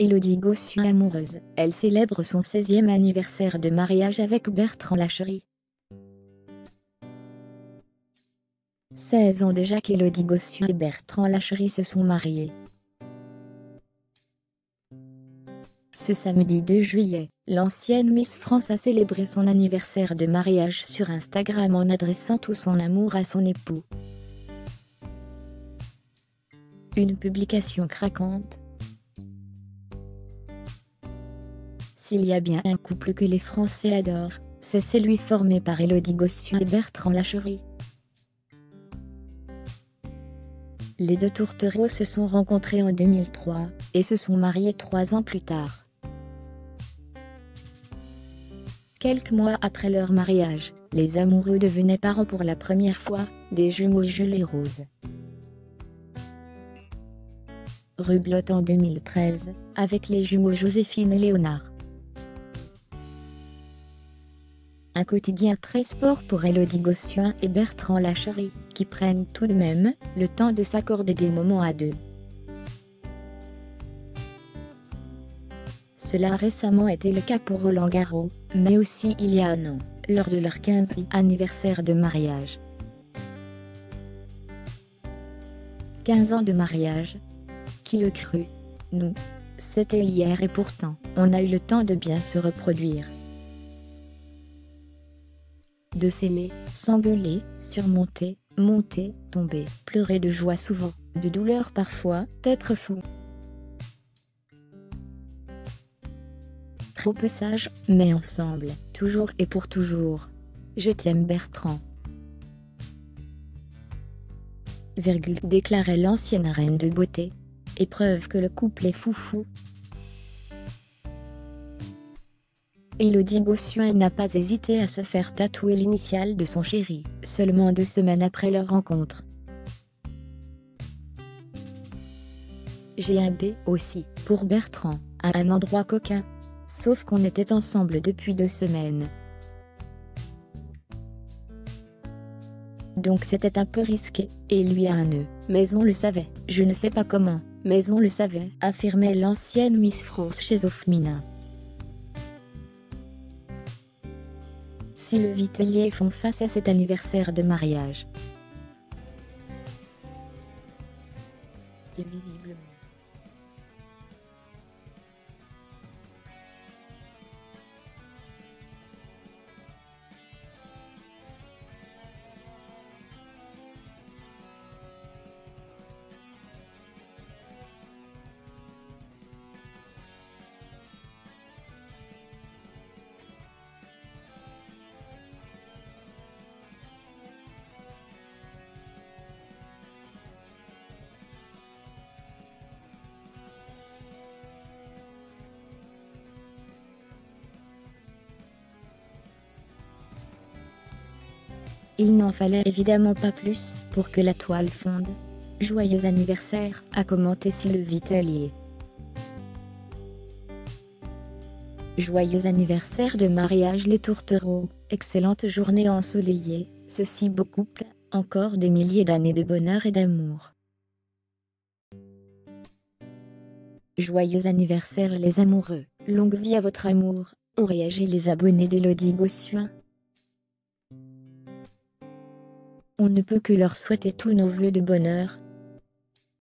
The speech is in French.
Élodie Gossuin amoureuse. Elle célèbre son 16e anniversaire de mariage avec Bertrand Lacherie. 16 ans déjà qu'Élodie Gossuin et Bertrand Lacherie se sont mariés. Ce samedi 2 juillet, l'ancienne Miss France a célébré son anniversaire de mariage sur Instagram en adressant tout son amour à son époux. Une publication craquante, S'il y a bien un couple que les Français adorent, c'est celui formé par Élodie Gossuin et Bertrand Lacherie. Les deux tourtereaux se sont rencontrés en 2003, et se sont mariés trois ans plus tard. Quelques mois après leur mariage, les amoureux devenaient parents pour la première fois, des jumeaux Jules et Rose. Rublotte en 2013, avec les jumeaux Joséphine et Léonard. Un quotidien très sport pour Elodie Gossuin et Bertrand Lacherie, qui prennent tout de même le temps de s'accorder des moments à deux. Cela a récemment été le cas pour Roland Garros, mais aussi il y a un an, lors de leur 15e anniversaire de mariage. 15 ans de mariage Qui le crut Nous. C'était hier et pourtant, on a eu le temps de bien se reproduire de s'aimer, s'engueuler, surmonter, monter, tomber, pleurer de joie souvent, de douleur parfois, être fou. Trop peu sage, mais ensemble, toujours et pour toujours. Je t'aime Bertrand. Virgule déclarait l'ancienne reine de beauté. Épreuve que le couple est foufou, Elodie Gossuin n'a pas hésité à se faire tatouer l'initiale de son chéri, seulement deux semaines après leur rencontre. J'ai un B aussi, pour Bertrand, à un endroit coquin. Sauf qu'on était ensemble depuis deux semaines. Donc c'était un peu risqué, et lui a un nœud, mais on le savait, je ne sais pas comment, mais on le savait, affirmait l'ancienne Miss France chez Offmina. Si le Vitellier font face à cet anniversaire de mariage. Il n'en fallait évidemment pas plus pour que la toile fonde. Joyeux anniversaire, a commenté Sylvie Vitellier. Joyeux anniversaire de mariage les tourtereaux, excellente journée ensoleillée, ceci beau couple, encore des milliers d'années de bonheur et d'amour. Joyeux anniversaire les amoureux, longue vie à votre amour, ont réagi les abonnés d'Elodie Gossuin? On ne peut que leur souhaiter tous nos vœux de bonheur,